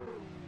you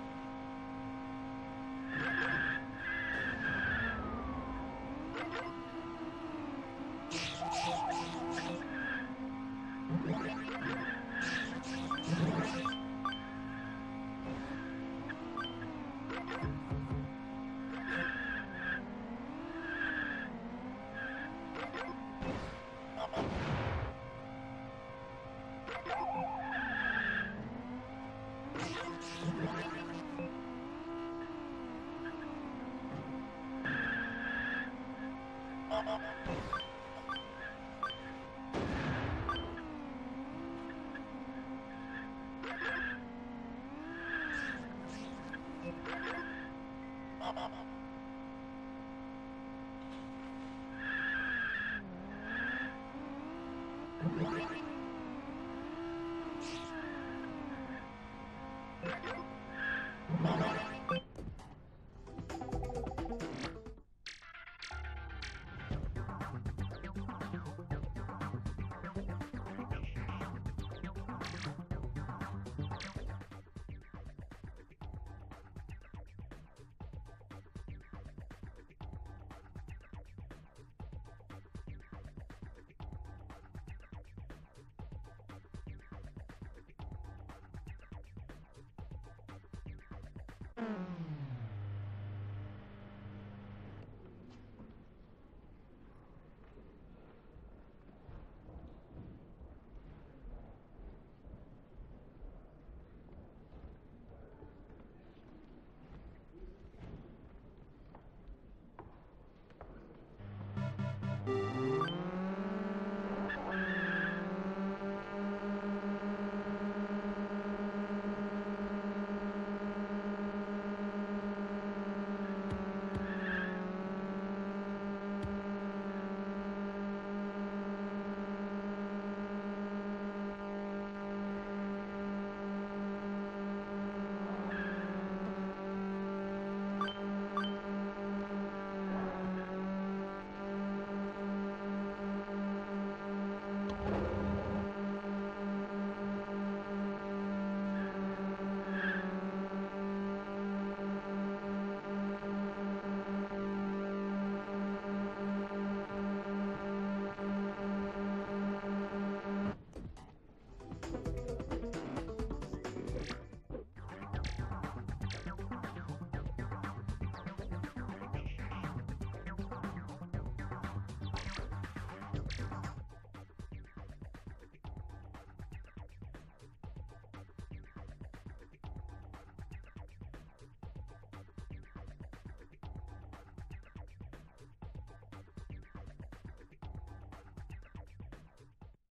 Mm-hmm.